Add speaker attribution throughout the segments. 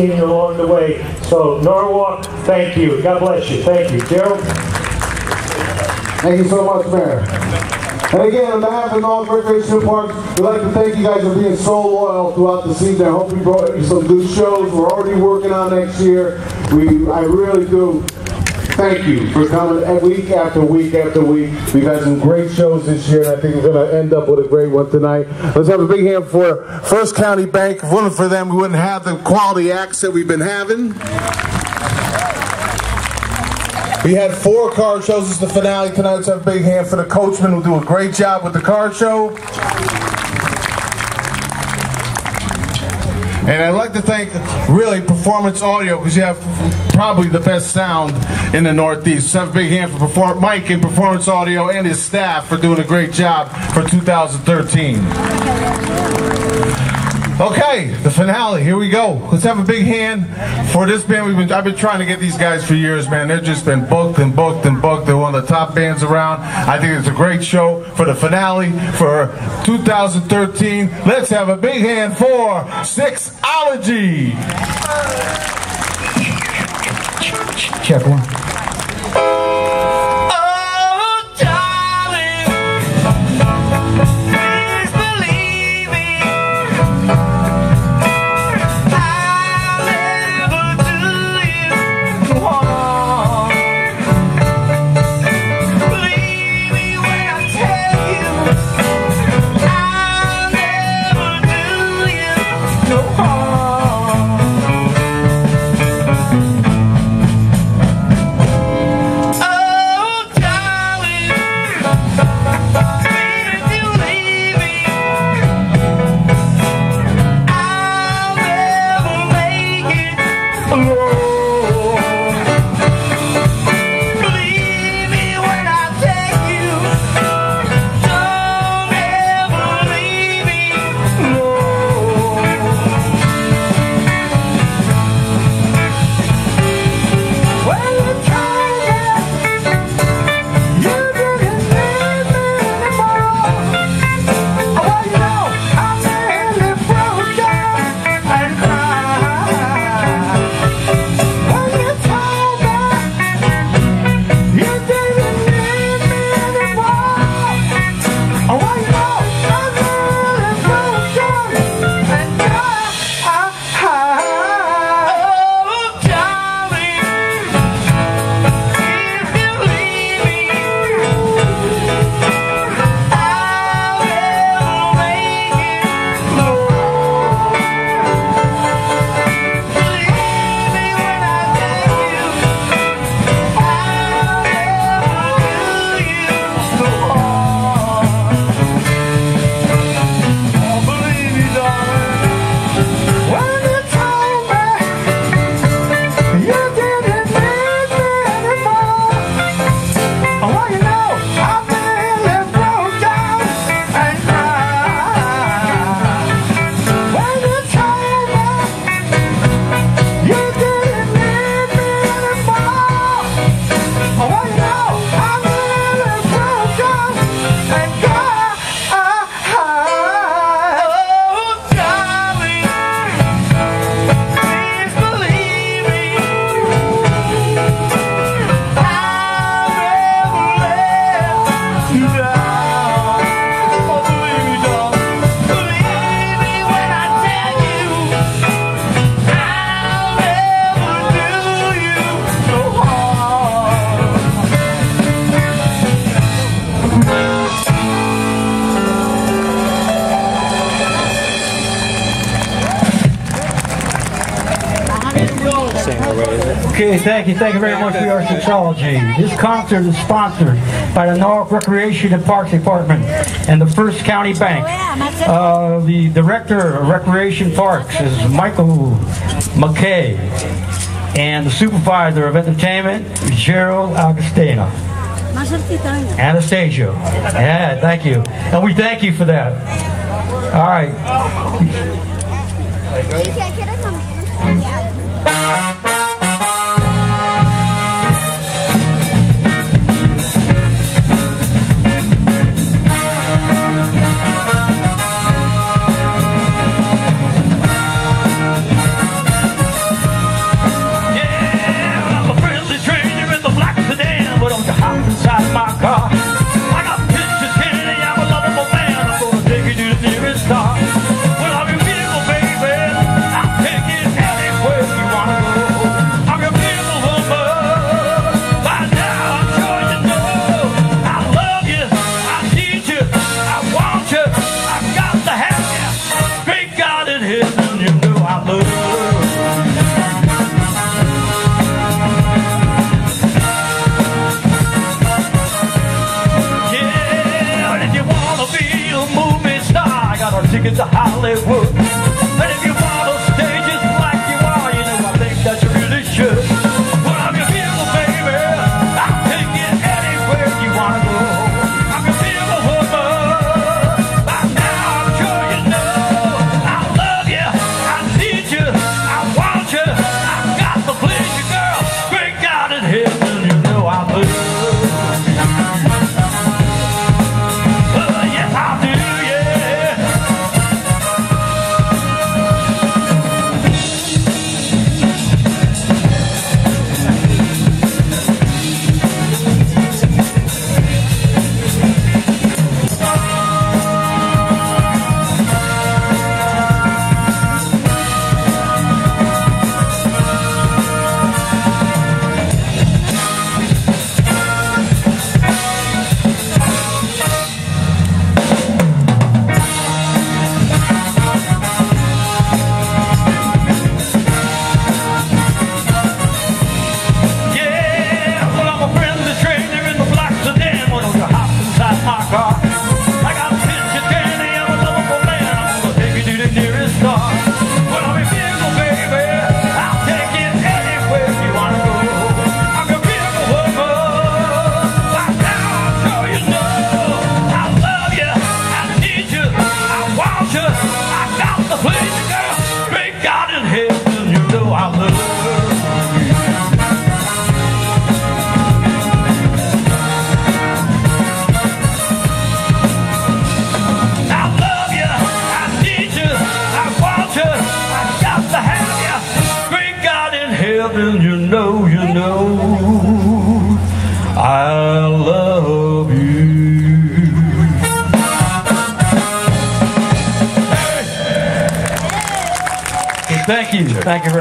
Speaker 1: along the way. So Norwalk, thank you. God bless you. Thank you. Gerald?
Speaker 2: Thank you so much, Mayor. And again, on behalf of North Recreation Park, we'd like to thank you guys for being so loyal throughout the season. I hope we brought you some good shows. We're already working on next year. We, I really do thank you for coming week after week after week. We've had some great shows this year, and I think we're going to end up with a great one tonight. Let's have a big hand for First County Bank. If it wasn't for them, we wouldn't have the quality acts that we've been having. We had four card shows. Is the finale tonight. Let's have a big hand for the coachman who do a great job with the card show. And I'd like to thank really Performance Audio because you have probably the best sound in the Northeast. So have a big hand for Perform Mike and Performance Audio and his staff for doing a great job for 2013. Okay, the finale. Here we go. Let's have a big hand for this band. We've been I've been trying to get these guys for years, man. They've just been booked and booked and booked. They're one of the top bands around. I think it's a great show for the finale for 2013. Let's have a big hand for Sixology. Check one.
Speaker 3: Thank you. Thank you very much for your Sixology. This concert is sponsored by the Norwalk Recreation and Parks Department and the First County Bank. Uh, the Director of Recreation Parks is Michael McKay. And the Supervisor of Entertainment is Gerald Agostino. Anastasia. Yeah, thank you. And we thank you for that. All right.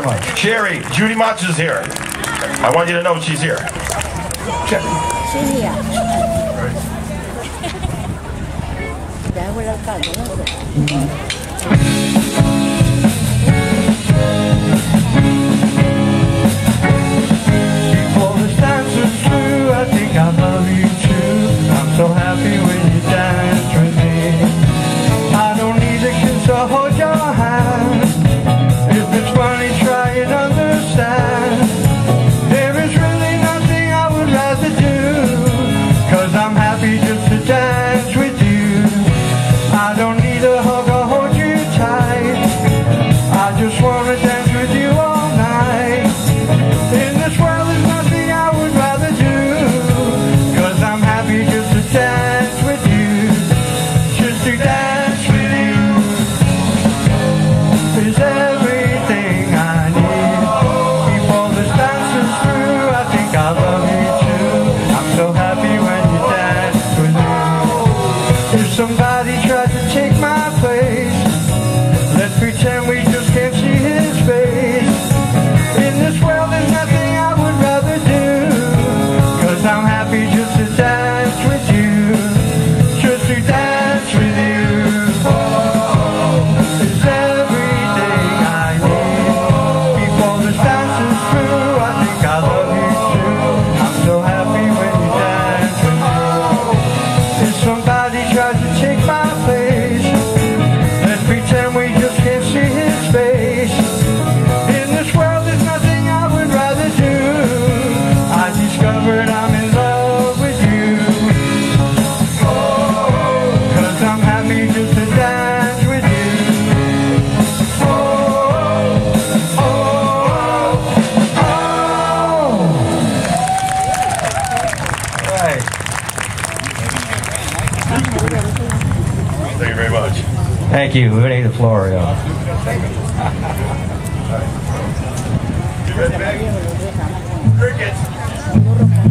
Speaker 2: very much.
Speaker 4: Sherry, Judy Motz is here. I want you to know she's here.
Speaker 5: She's here.
Speaker 2: Right.
Speaker 4: much.
Speaker 2: Thank you.
Speaker 6: We need the
Speaker 2: floor, yeah. Crickets.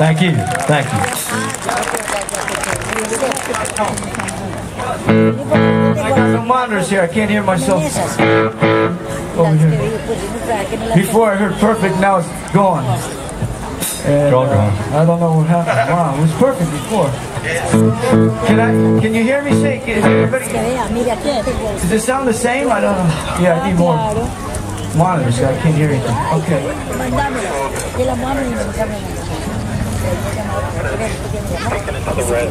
Speaker 7: Thank you. Thank you.
Speaker 2: I got some monitors here. I can't hear myself. Over here. Before I heard perfect, now it's gone. And, uh, I don't know what happened. Wow, it was perfect before. Can I? Can you hear me say? it. does it sound the same? I don't know. Yeah, I need more monitors. I can't hear anything. Okay taking
Speaker 8: another red.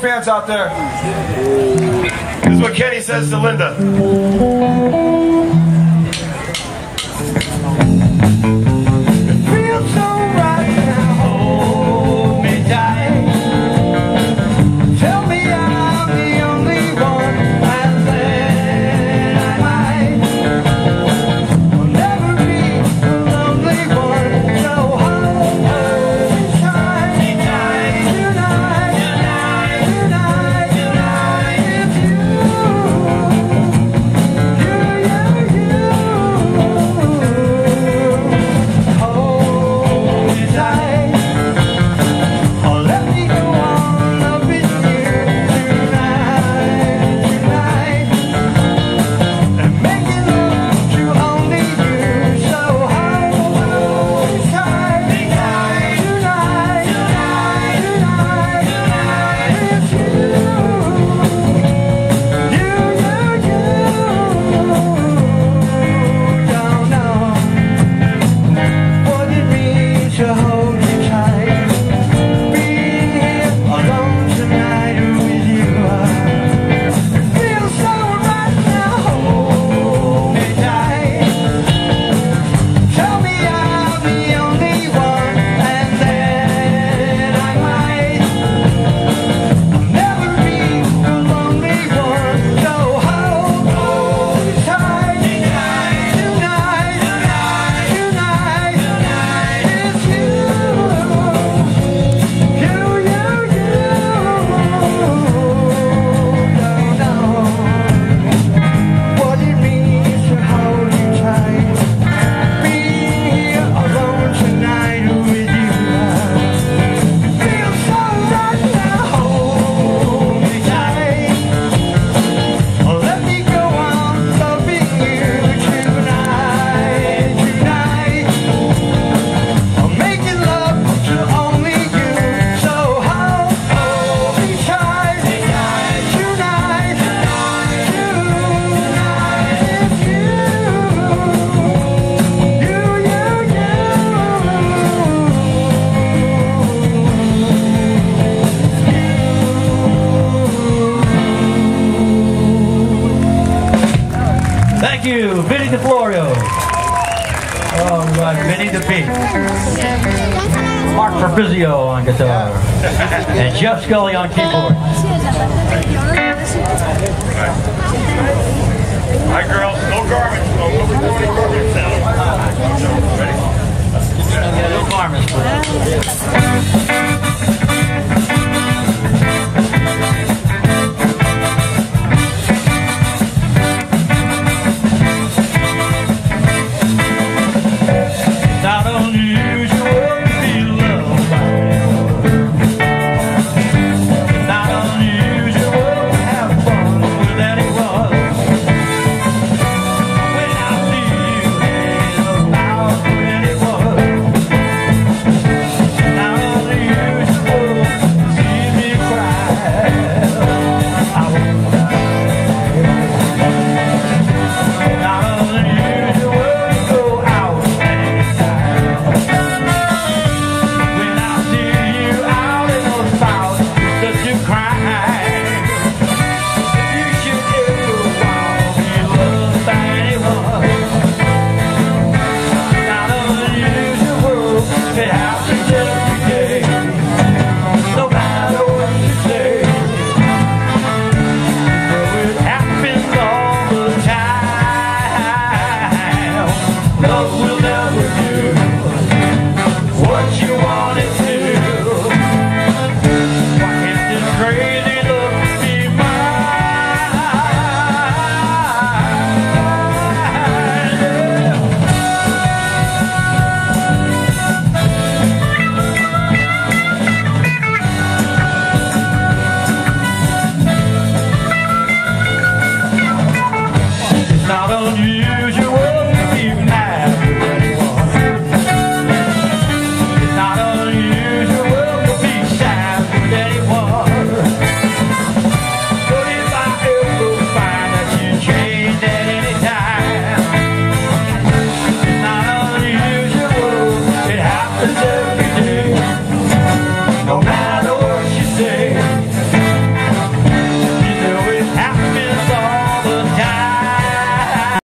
Speaker 8: fans out there.
Speaker 2: This is what Kenny says to Linda.
Speaker 9: Brizio on
Speaker 10: guitar, and Geoff Scully on keyboard. Love will never